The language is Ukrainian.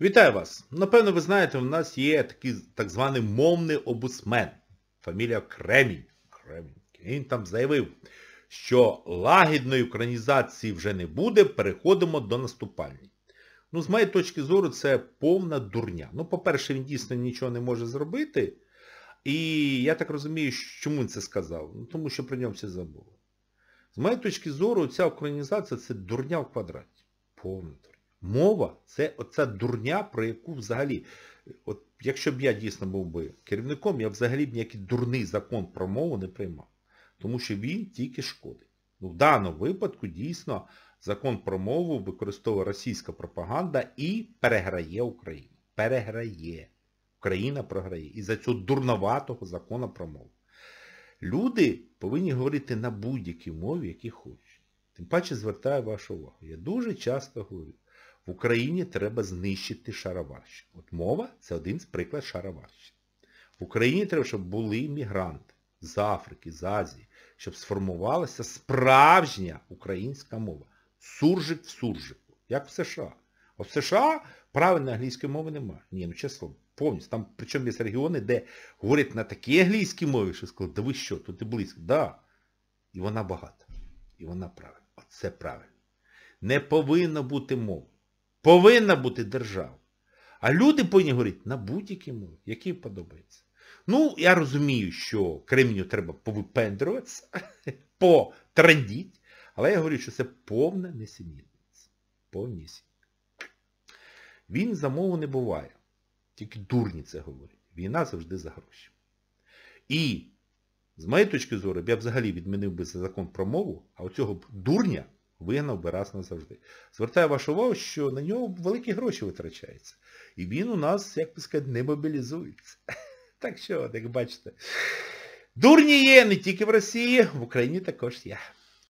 Вітаю вас! Напевно, ви знаєте, у нас є такий так званий мовний обусмен. Фамілія Кремінь. Кремінь. Він там заявив, що лагідної українізації вже не буде, переходимо до наступальні. Ну, з моєї точки зору, це повна дурня. Ну, по-перше, він дійсно нічого не може зробити. І я так розумію, чому він це сказав? Ну, тому що про нього всі забули. З моєї точки зору, ця українізація це дурня в квадраті. Повна. Мова це оця дурня, про яку взагалі, от якщо б я дійсно був би керівником, я взагалі б ніякий дурний закон про мову не приймав. Тому що він тільки шкодить. Ну, в даному випадку дійсно закон про мову використовує російська пропаганда і переграє Україну. Переграє. Україна програє. І за цього дурноватого закону про мову. Люди повинні говорити на будь-якій мові, які хочуть. Тим паче звертаю вашу увагу. Я дуже часто говорю. В Україні треба знищити шароварщину. От мова це один з приклад шароварщини. В Україні треба, щоб були мігранти з Африки, з Азії, щоб сформувалася справжня українська мова. Суржик в суржику. Як в США. А в США правильної англійської мови немає. Ні, ну чесно, повністю. Там причому є регіони, де говорять на такій англійській мові, що сказали, да ви що, тут і близько. Да. І вона багата. І вона правильна. Оце правильно. Не повинно бути мови. Повинна бути держава. А люди повинні говорити на будь-якій мові, які подобаються. Ну, я розумію, що Кремню треба повипендрюватися, потрендіть, але я говорю, що це повна несенітниця. Повнісінька. Він за мову не буває. Тільки дурні це говорять. Війна завжди за гроші. І, з моєї точки зору, я взагалі відмінив би закон про мову, а оцього дурня вигнав би раз назавжди. Звертаю вашу увагу, що на нього великі гроші витрачаються. І він у нас, як би сказати, не мобілізується. Так що, як бачите, дурні є не тільки в Росії, в Україні також є.